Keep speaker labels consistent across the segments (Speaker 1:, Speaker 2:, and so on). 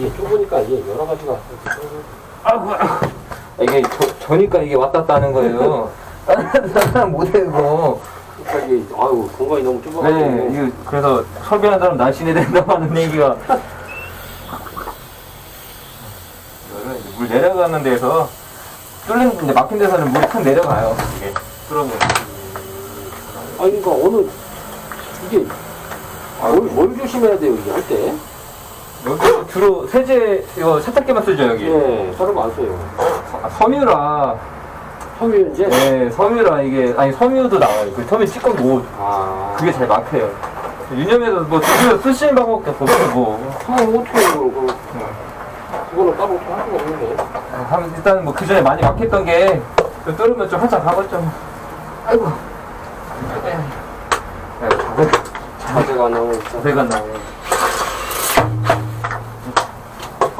Speaker 1: 이게 좁으니까 이게 여러 가지가
Speaker 2: 아이고, 아이고. 이게 저, 저니까 이게 왔다 갔다 하는 거예요. 다른 사람 못해, 이거.
Speaker 1: 그러니까 이게 아유 공간이 너무 좁아가지고
Speaker 2: 네, 이거 그래서 설계하는 사람 날씬해야 된다고 하는 얘기가. 이거는 이제 물 내려가는 데서, 뚫린, 이제 막힌 데서는 물이 탁 내려가요. 이게. 뚫어보면.
Speaker 1: 아니 그러니까 어느 이게 뭘, 뭘 조심해야 돼요 이게 할 때?
Speaker 2: 여기 주로 세제, 이거 세탁기만 쓰죠, 여기.
Speaker 1: 예, 사람 안 써요.
Speaker 2: 아, 섬유라.
Speaker 1: 섬유연제?
Speaker 2: 네, 섬유라 이게, 아니, 섬유도 나와요. 그 섬유 뭐,
Speaker 1: 아,
Speaker 2: 그게 잘 막혀요. 유념에서 뭐, 드시면 쓰시는 방법밖에 없고, 뭐.
Speaker 1: 그럼 어떻게 해요 그거? 그거는 따로 어떻게 할 수가 없는데.
Speaker 2: 아, 한- 일단 뭐, 그 전에 많이 막혔던 게, 좀 뚫으면 좀 한참 가봤죠. 아이고. 아이고, 자세,
Speaker 1: 자세가 안 나오고 진짜.
Speaker 2: 자세가 나와요.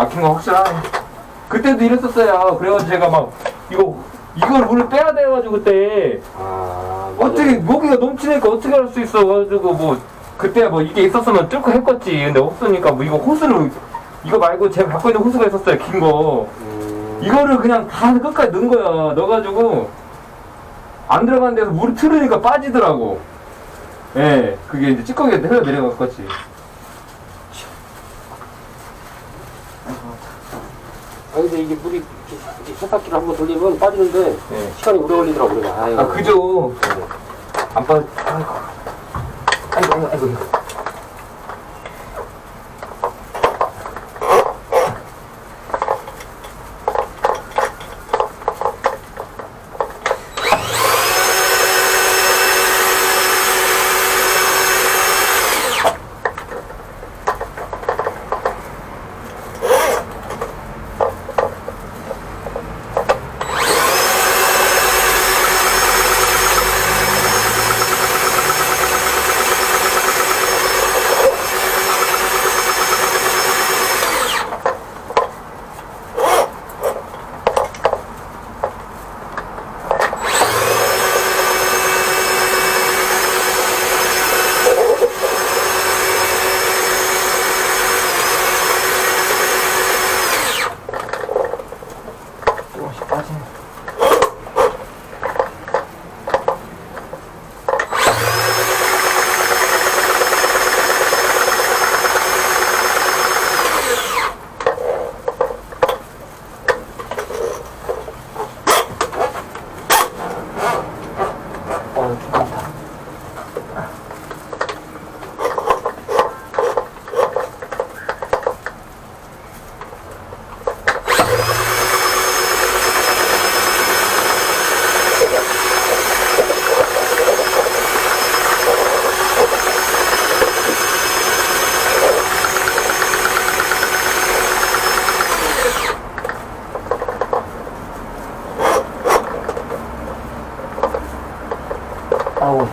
Speaker 2: 막힌 거 확실하네. 그때도 이랬었어요. 그래가지고 제가 막, 이거, 이걸 물을 빼야 돼가지고 그때,
Speaker 1: 아, 맞아.
Speaker 2: 어떻게 모기가 넘치니까 어떻게 할 수 있어 가지고 뭐 그때 뭐 이게 있었으면 뚫고 했겠지. 근데 없으니까 뭐 이거 호스를 이거 말고 제가 갖고 있는 호스가 있었어요. 긴 거.
Speaker 1: 음,
Speaker 2: 이거를 그냥 다 끝까지 넣은 거야. 넣어가지고 안 들어가는 데서 물을 틀으니까 빠지더라고. 예 그게 이제 찌꺼기가 흘러 내려갔겠지
Speaker 1: 아 근데 이게 물이 세탁기를 한번 돌리면 빠지는데
Speaker 2: 예.
Speaker 1: 시간이 오래 걸리더라고 그래. 아이고.
Speaker 2: 아 그죠 안 빠져 아이고 아이고 아이고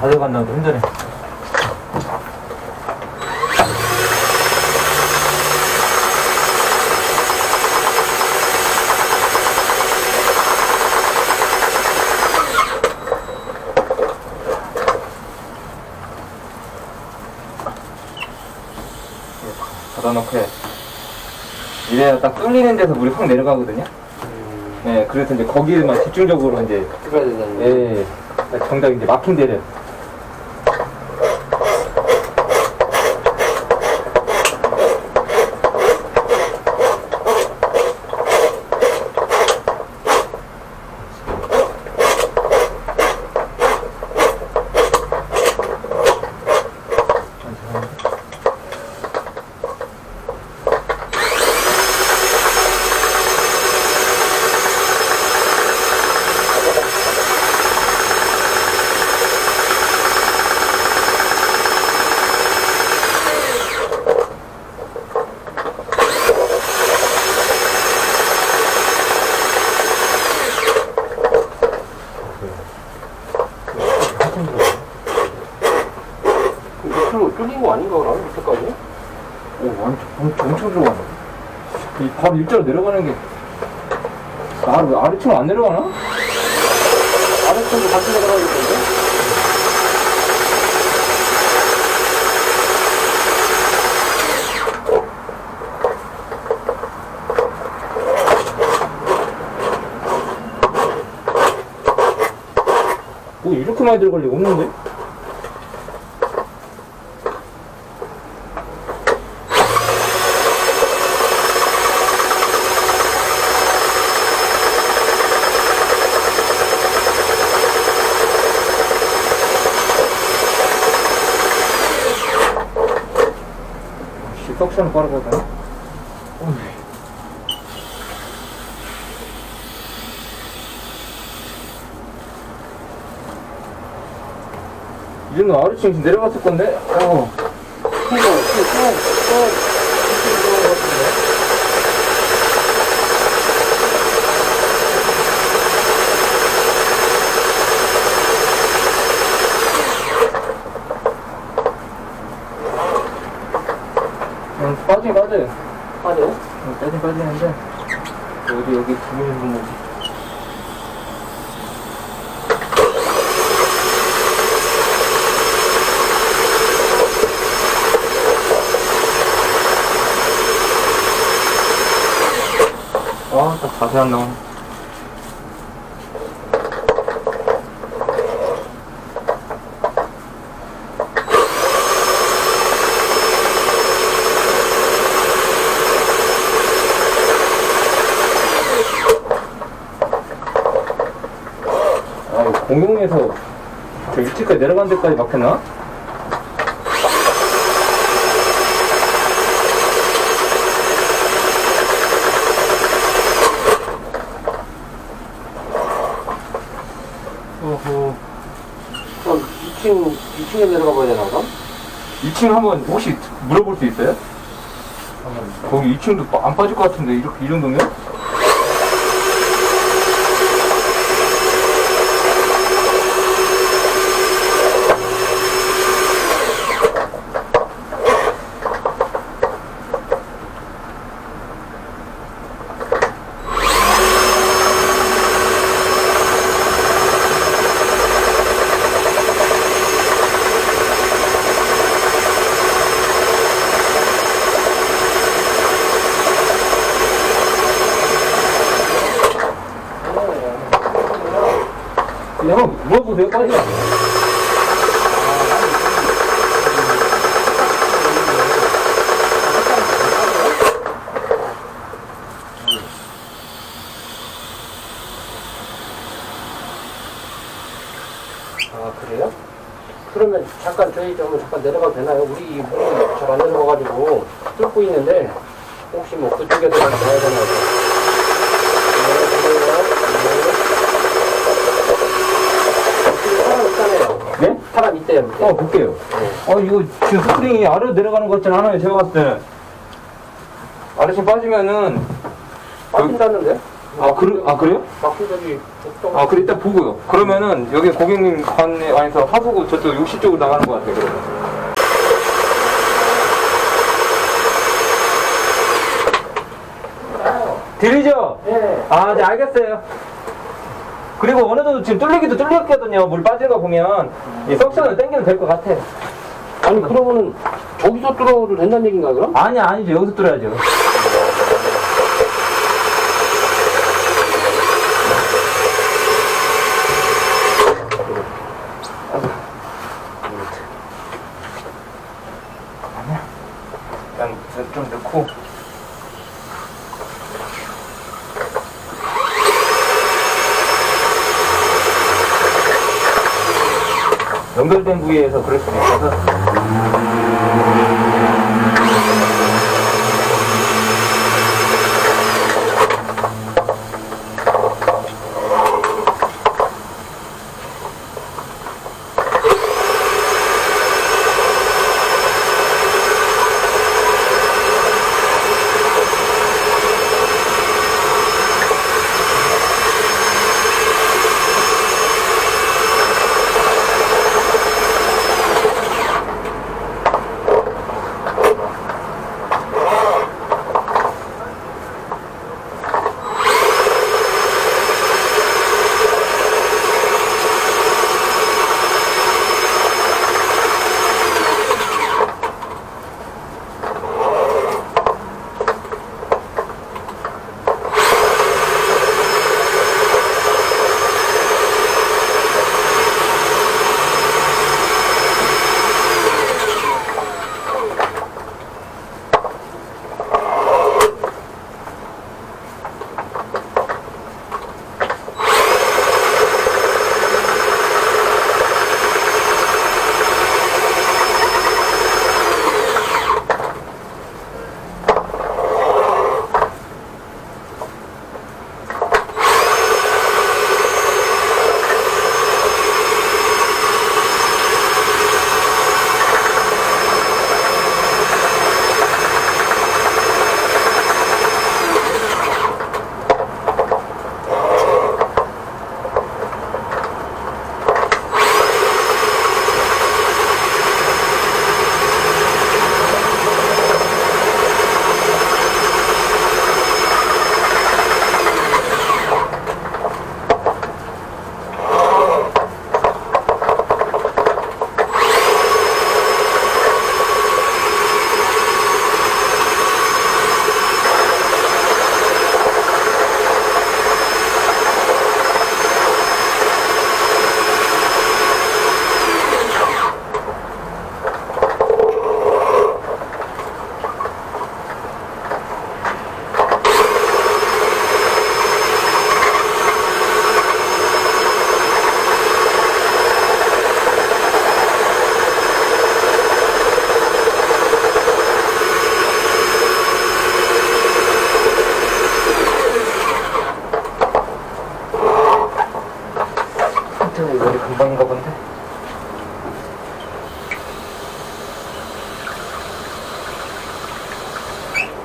Speaker 2: 아우, 자세 간다고 힘드네. 닫아놓고 해. 이래야 딱 뚫리는 데서 물이 확 내려가거든요.
Speaker 1: 음,
Speaker 2: 네, 그래서 이제 거기에만 집중적으로 이제
Speaker 1: 해봐야 된다는 거.
Speaker 2: 예, 정작 이제 막힌 데를. 밥 일자로 내려가는 게 아, 아래층으로 안 내려가나?
Speaker 1: 아래층도 같이 내려가야겠는데?
Speaker 2: 뭐 이렇게 많이 들어갈 리가 없는데? 석션은 빠르거든. 이 정도 아래층 내려갔을 건데? 어.
Speaker 1: 이거 이거 이거 이거 같은데.
Speaker 2: 응, 빠지긴 빠져요.
Speaker 1: 맞아요?
Speaker 2: 응, 빠지긴 빠지는데. 어디, 여기 부분이 좀 뭐지? 아, 딱 자세 안나 공용에서 저 위치까지 내려간 데까지 막혔나? 어허.
Speaker 1: 그럼 2층 2층에 내려가 봐야 되나 그럼?
Speaker 2: 2층 한번 혹시 물어볼 수 있어요? 거기 2층도 안 빠질 것 같은데 이렇게 이 정도면? 한번 물어보세요 빨리
Speaker 1: 아 그래요? 그러면 잠깐 저희 좀 잠깐 내려가도 되나요? 우리 물이 잘 안 내려가가지고 뚫고 있는데 혹시 뭐 그쪽에 들어가 봐야 되나요? 네, 그래요. 네. 사람 있잖아요. 밑에.
Speaker 2: 어 볼게요
Speaker 1: 네.
Speaker 2: 어 이거 지금 스프링이 아래로 내려가는 것 같진 않아요 제가 봤을 때 아래층 빠지면은
Speaker 1: 빠진다는데?
Speaker 2: 아, 그래, 아 그래요?
Speaker 1: 막힌 적이 없던
Speaker 2: 아 그래 일단 보고요 그러면은 여기 고객님 관에 안에서 하수구 저쪽 60 쪽으로 나가는 것 같아요 그러면 들리죠?
Speaker 1: 네.
Speaker 2: 아, 네, 알겠어요. 그리고 어느 정도 지금 뚫리기도 뚫렸거든요. 물 빠지는 거 보면. 이 석션을 땡기면 될 것 같아.
Speaker 1: 아니 그러면은 저기서 뚫어도 된다는 얘기인가 그럼?
Speaker 2: 아니, 아니죠. 여기서 뚫어야죠. 아니야. 그냥 좀 넣고. 연결된 부위에서 그럴 수도 있어서.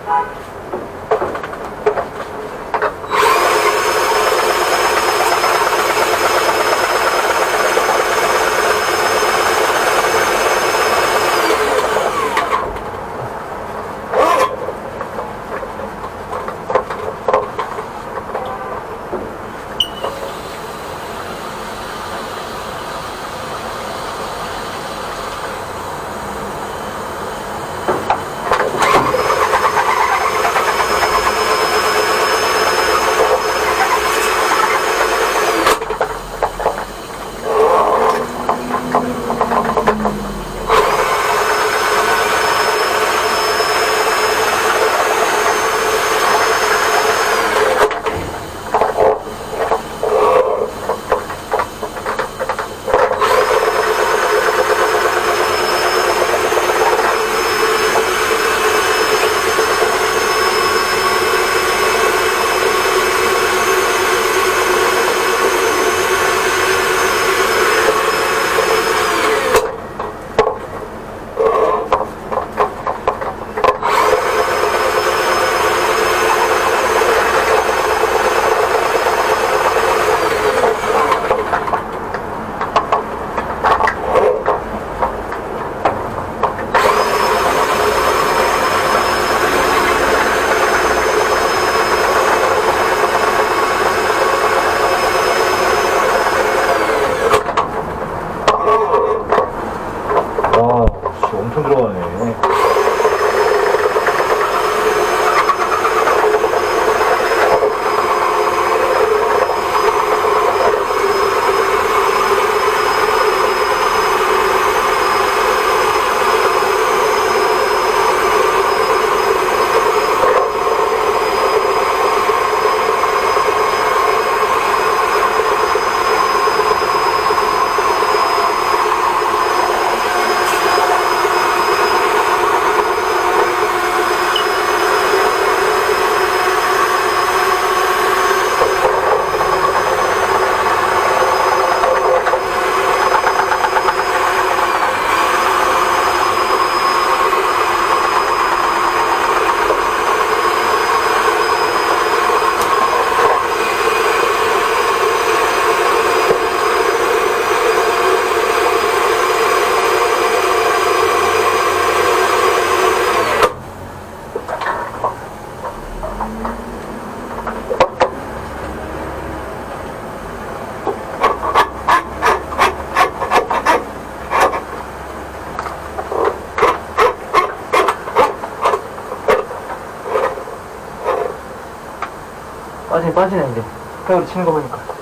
Speaker 2: 와, 빠지네, 이제. 페어로 치는 거 보니까.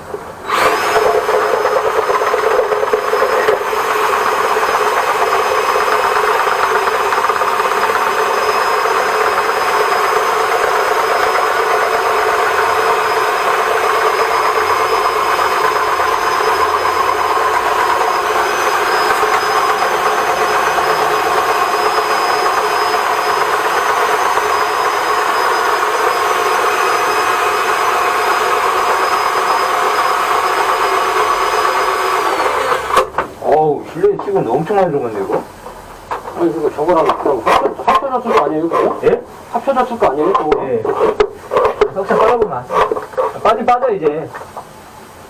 Speaker 2: 어우, 실내 치고는 엄청 많이 들어갔네, 이거.
Speaker 1: 아니 그거 저거랑 그냥 합쳐, 합쳐졌을 거 아니에요 그거?
Speaker 2: 예?
Speaker 1: 합쳐졌을 거 아니에요 그거?
Speaker 2: 예. 석션 빨아보면 빠지 빠져, 이제.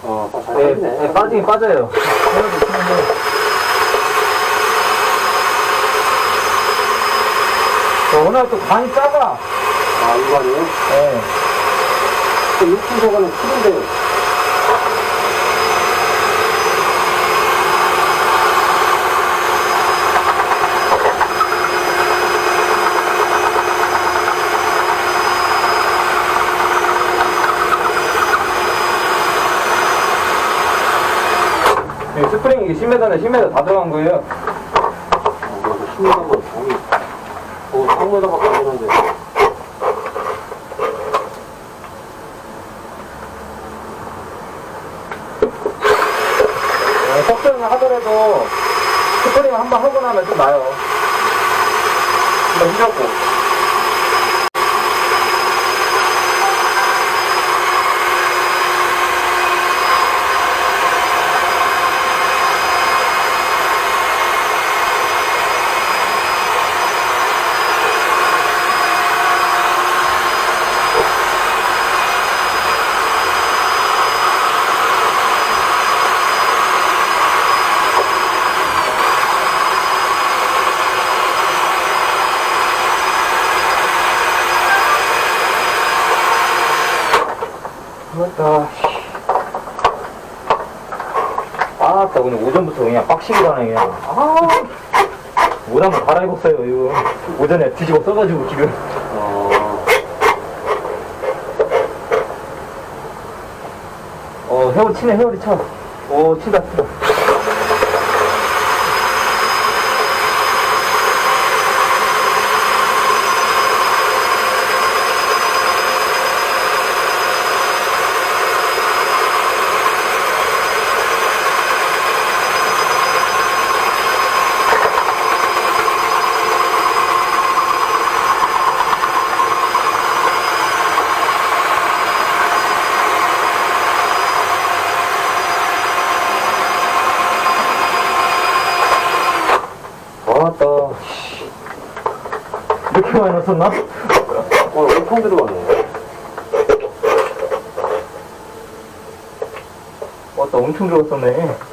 Speaker 1: 어, 어, 잘
Speaker 2: 예. 예, 빠지긴 빠져요. 저 오늘 또 간이 작아.
Speaker 1: 아 이거 아니에요?
Speaker 2: 예.
Speaker 1: 그 육수 저거는 크던데
Speaker 3: 예, 스프링 이게 10m네 10m 다 들어간 거예요.
Speaker 1: 어, 그래서 10m면 거의 어, 3m밖에 안 되는데.
Speaker 3: 예, suction을 하더라도 스프링 한번 하고 나면 좀 나요. 한번 휘젓고
Speaker 2: 아, 아따 오늘 오전부터 그냥 빡시게 가네 그냥. 아, 옷 한번 갈아입었어요 이거. 오전에 뒤집어 써가지고 지금.
Speaker 1: 어,
Speaker 2: 어 헤어리 치네 헤어리 쳐어 치다 치다 아따 많이 넣었었나?
Speaker 1: 어, 엄청 들어가네.
Speaker 2: 아따 엄청 들어갔었네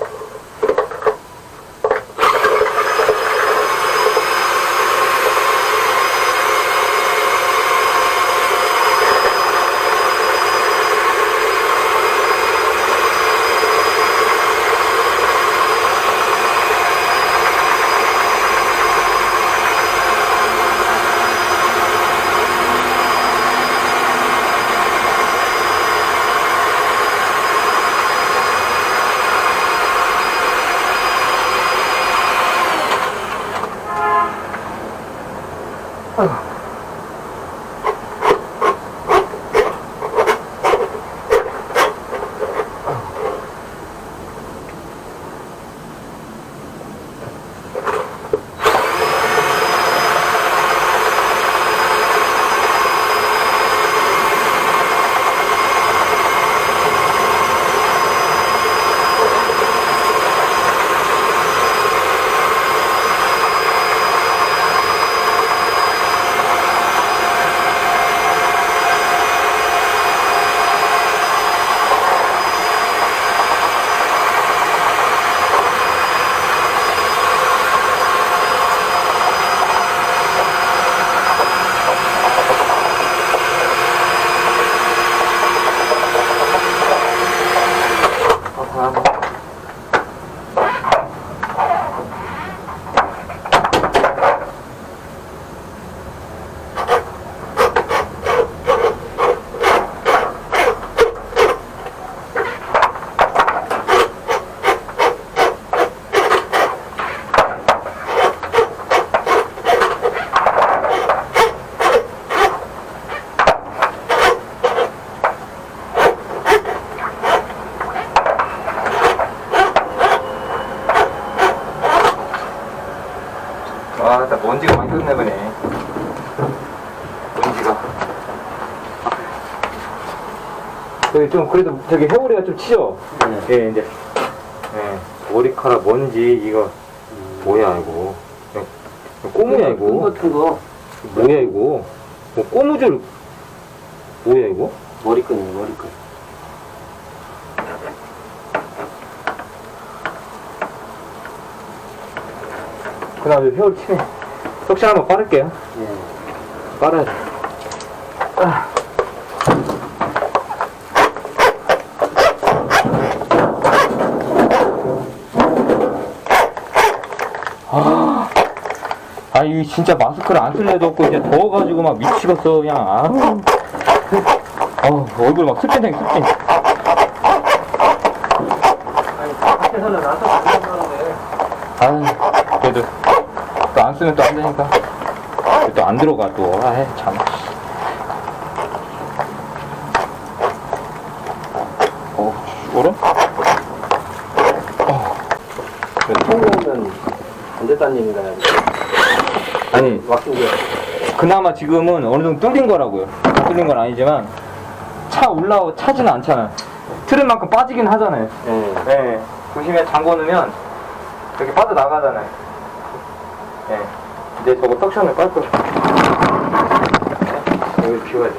Speaker 2: 그래도 저기 해오리가 좀 치죠?
Speaker 1: 네.
Speaker 2: 예 이제 예 머리카락 먼지 이거 뭐야 이거 꼬무야
Speaker 1: 끈
Speaker 2: 이거
Speaker 1: 같은 거,
Speaker 2: 뭐야 이거 뭐 꼬무줄 뭐야 이거
Speaker 1: 머리끈이에요, 머리끈.
Speaker 2: 그 다음에 회오리 치네 석션 한번 빠를게요
Speaker 1: 예.
Speaker 2: 빨아야 돼. 아. 아, 아, 이 진짜 마스크를 안쓸 애도 없고, 이제 더워가지고 막 미치겠어, 그냥. 아우. 어, 얼굴 막 습진생, 습진.
Speaker 1: 아니, 밖에서는 나서 안 들어가는데.
Speaker 2: 아 그래도 또 안 쓰면 또 안 되니까. 또 안 들어가, 또. 아 참. 어, 오른?
Speaker 1: 통보면 안 됐다는 얘기인가요?
Speaker 2: 아니,
Speaker 1: 게
Speaker 2: 그나마 지금은 어느 정도 뚫린 거라고요. 다 뚫린 건 아니지만 차 올라오 차지는 않잖아요. 틀은 만큼 빠지긴 하잖아요.
Speaker 1: 예.
Speaker 2: 네. 보시면 잠궈 놓으면 이렇게 빠져 나가잖아요. 네. 이제 저거 석션을 깔 거예요. 네. 여기 비워야 돼.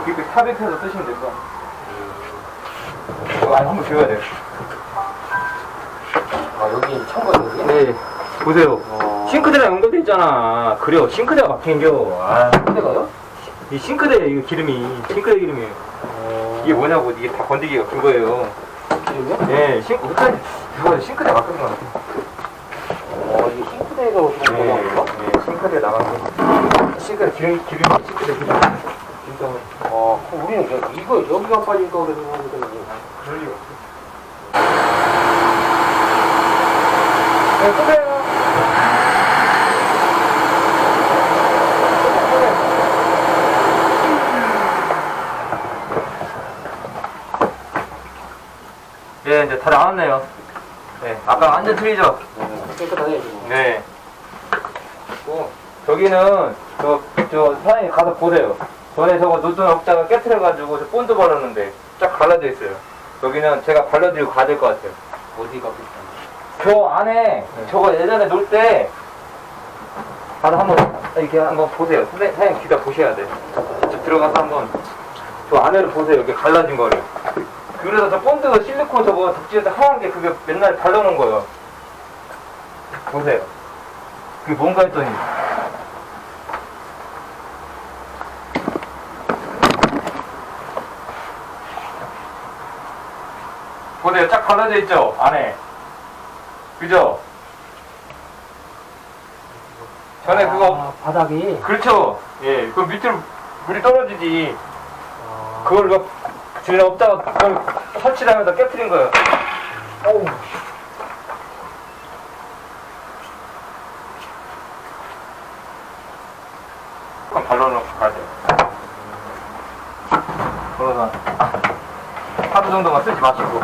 Speaker 2: 안쪽으로 깊게 삽입해서 쓰시면 됩니다. 이거 안 한번 줘야 돼요.
Speaker 1: 아, 여기 여기?
Speaker 2: 네. 보세요.
Speaker 1: 어.
Speaker 2: 싱크대랑 연결돼 있잖아. 그래요. 싱크대가 막힌겨. 아,
Speaker 1: 싱크대가요?
Speaker 2: 이 싱크대 이거 기름이 싱크대 기름이에요. 이게 뭐냐고 이게 다 건드기가 긴 거예요.
Speaker 1: 기름이요?
Speaker 2: 네, 싱크대 이거 싱크대 막힌 거 같아요.
Speaker 1: 어, 이게 싱크대에서 그런
Speaker 2: 네. 네, 싱크대 나간 거. 싱크대 기름 기름이 싱크대 기름.
Speaker 1: 어, 우리는 여- 이거 여기가 빠질까 그래서 그런 거잖아요.
Speaker 2: 그럴 리가 없어. 네, 끄세요. 예, 이제 다 나왔네요. 네, 아까 완전 틀리죠?
Speaker 1: 네, 깨끗하네, 지금.
Speaker 2: 네. 또, 저기는, 저, 저, 사장님 가서 보세요. 전에 저거 노트 업자가 깨트려가지고 저 본드 발랐는데 쫙 갈라져 있어요. 여기는 제가 발라드리고 가야 될 것 같아요.
Speaker 1: 어디가 비슷한
Speaker 2: 저 안에 저거 예전에 놀때 가서 한번 이렇게 한번 보세요. 선생님, 선생님 귀다 보셔야 돼. 직접 들어가서 한번 저 안에를 보세요. 이렇게 갈라진 거를. 그래서 저 본드 실리콘 저거 덕지에서 하얀 게 그게 맨날 발라놓은 거예요. 보세요. 그게 뭔가 했더니 보세요. 쫙 갈라져 있죠? 안에. 그죠? 전에 그거
Speaker 1: 아, 바닥이.
Speaker 2: 그렇죠. 예, 그 밑으로 물이 떨어지지.
Speaker 1: 아,
Speaker 2: 그걸 막 지금 없다가 그걸 설치를 하면서 깨뜨린 거예요.
Speaker 1: 어우.
Speaker 2: 발라놓고 가야 돼요. 그러다 하루 정도만 쓰지 마시고.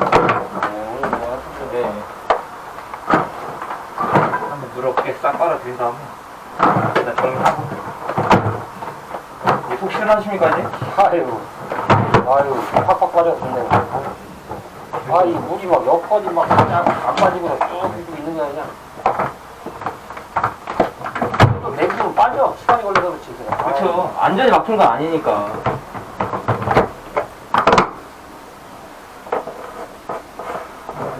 Speaker 2: 네. 한번 누렇게 싹 빨아들인 다음에 일단 정리하고. 이게 속 시원하십니까 이제?
Speaker 1: 아유. 아유, 팍팍 빠졌네. 아, 이 물이 막 여건이 막 그냥 안 빠지고 쭉 흘리고 있는 게 아니야. 또 내부로 빠져. 시간이 걸려서 그렇지. 그냥.
Speaker 2: 그렇죠. 완전히 막힌 건 아니니까.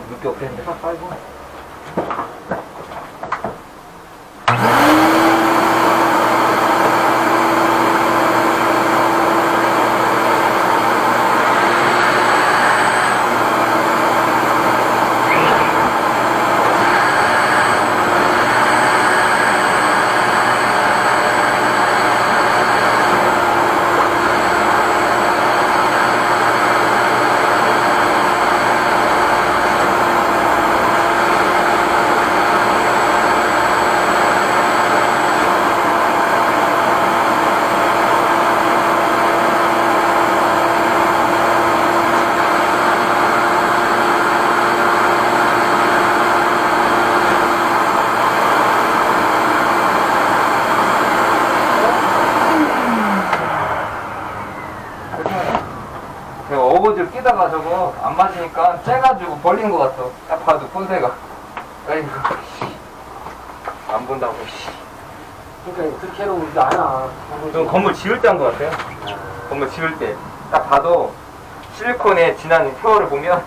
Speaker 2: 물기 없겠는데 싹 빨고. 제가 어거지를 끼다가 저거 안 맞으니까 째가지고 벌린 것 같아. 딱 봐도 본새가. 아이고, 씨. 안 본다고, 씨.
Speaker 1: 그러니까 그렇게 해놓으면 이게 안 와.
Speaker 2: 좀 건물 지을 때 한 것 같아요. 건물 지을 때. 딱 봐도 실리콘에 진한 세월을 보면,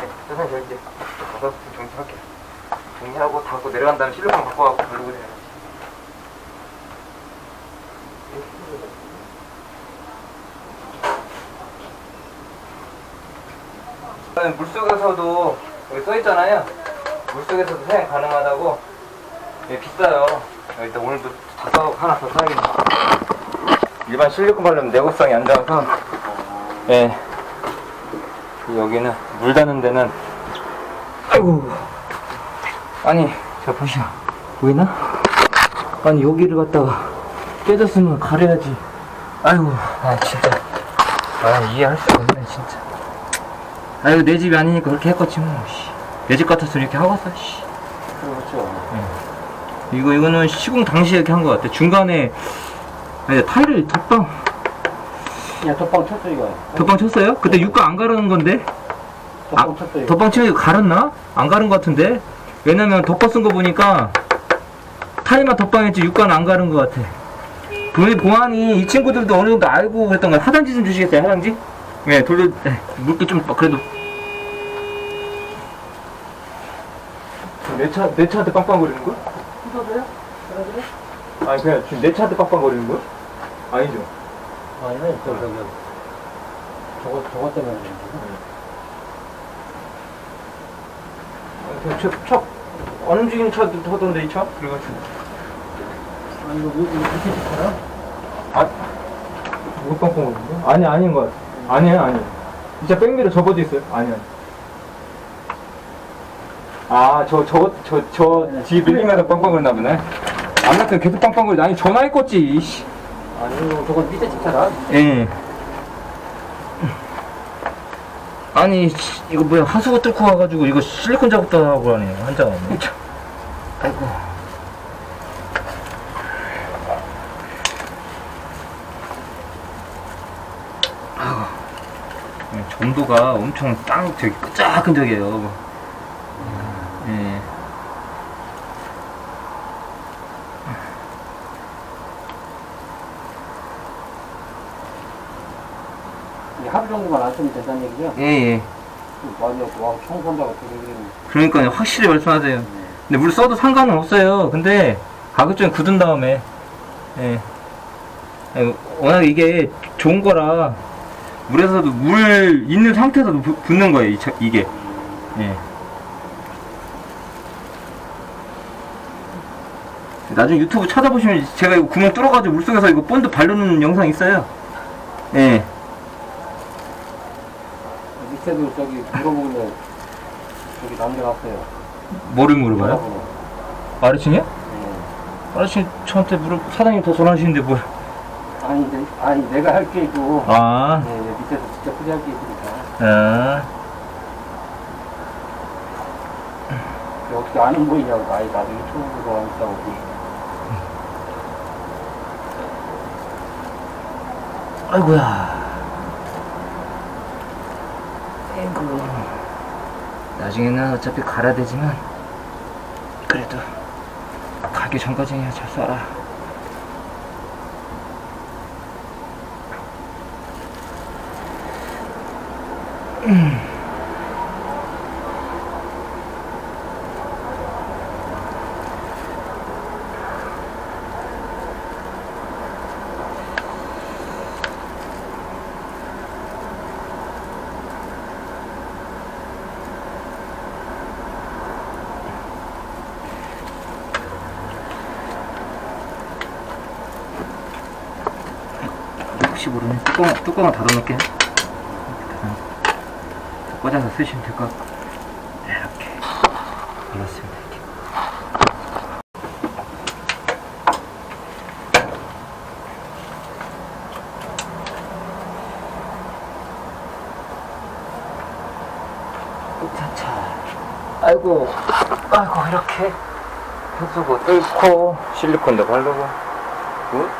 Speaker 2: 네, 선생님, 저 이제 가서 좀 정리할게요. 정리하고 닫고 내려간 다음에 실리콘 갖고 와서 바르고 내려야지. 물속에서도 여기 써있잖아요. 물속에서도 사용 가능하다고. 예, 비싸요. 일단 오늘도 다 써, 하나 더 사야겠네. 일반 실리콘 바르면 내구성이 안 좋아서, 예. 여기는 물 닿는 데는, 아이고. 아니, 저 보시오. 보이나? 아니, 여기를 갖다가 깨졌으면 가려야지. 아이고, 아, 진짜. 아, 이해할 수가 없네, 진짜. 아이고, 내 집이 아니니까 그렇게 했겠지, 뭐, 씨. 내 집 같았으면 이렇게 하고 왔어, 씨.
Speaker 1: 그렇죠.
Speaker 2: 이거 이거는 시공 당시에 이렇게 한 것 같아. 중간에 아니, 타일을 덧방
Speaker 1: 야, 덧방 쳤어, 이거.
Speaker 2: 덧방 쳤어요? 그때 육각 안 가르는 건데
Speaker 1: 덧방 쳤어, 이거.
Speaker 2: 덧방 치면 이거 가렸나? 안 가른 것 같은데 왜냐면 덧방 쓴 거 보니까 타일만 덧방했지 육각은 안 가른 것 같아. 우리 보안이 이 친구들도 어느 정도 알고 했던 거야. 화장지 좀 주시겠어요? 화장지? 네, 돌려 네, 물기 좀 그래도 내 차, 내 차한테 빵빵 거리는 거야?
Speaker 1: 그래?
Speaker 2: 아니 그냥 지금 내 차한테 빵빵거리는 거야? 아니죠.
Speaker 1: 아니네, 저, 저, 저. 저거, 저거 때문에 그런 거지.
Speaker 2: 저, 차, 안 움직이는 차 하던데, 이 차? 그래가지고.
Speaker 1: 아니, 이거, 이거 이렇게 좋잖아?
Speaker 2: 아, 뭐 뻥뻥 거리는 거야? 아니, 아닌 것 같아. 아니에요, 아니에요. 이 차 백미러 접어져 있어요? 아니, 아니. 아, 저, 저, 저, 저, 뒤 밀리면서 빵빵 거리나 보네. 안 같으면 계속 빵빵 거리지. 아니, 전화했겠지, 이씨.
Speaker 1: 아니, 저거 밑에 집차다.
Speaker 2: 예. 아니, 씨, 이거 뭐야, 하수구 뚫고 와가지고, 이거 실리콘 작업도 하고 하네, 한장 없네. 참. 아이고. 예, 점도가 엄청 땅, 저기, 끄적끈적해요. 예.
Speaker 1: 이게 안 쓰면 된다는 얘기죠?
Speaker 2: 예예.
Speaker 1: 맞아, 와, 청소한다고 그러기는.
Speaker 2: 그러니까 확실히 말씀하세요. 근데 물 써도 상관은 없어요. 근데 가급적이 굳은 다음에 예. 아니, 워낙 이게 좋은 거라 물에서도 물 있는 상태에서도 부- 붙는 거예요. 이 차- 이게. 예. 나중에 유튜브 찾아보시면 제가 이거 구멍 뚫어가지고 물속에서 이거 본드 바르는 영상 있어요. 예.
Speaker 1: 밑에도 저기 물어보길래 저기 남겨놨어요.
Speaker 2: 뭐를 물어봐요?
Speaker 1: 전화번호.
Speaker 2: 아래층이요?
Speaker 1: 네.
Speaker 2: 아래층 저한테 물어 사장님 더 전화하시는데 뭘?
Speaker 1: 아니, 내, 아니, 내가 할 게 있고.
Speaker 2: 아.
Speaker 1: 네, 네, 밑에서 진짜 풀이할 게 있으니까.
Speaker 2: 아.
Speaker 1: 이게 어떻게 아는 모이냐고. 아니, 나도 유튜브로 한다고.
Speaker 2: 아이고야. 아이고. 나중에는 어차피 갈아야 되지만, 그래도, 가기 전까지는 잘 쏴라. 혹시 모르니 뚜껑, 뚜껑을 닫아놓을게요. 꽂아서 쓰시면 될 것 같고. 이렇게. 눌렀습니다, 이렇게. 차차. 아이고, 아이고, 이렇게. 해수고 뚫고, 실리콘도 바르고. 굿.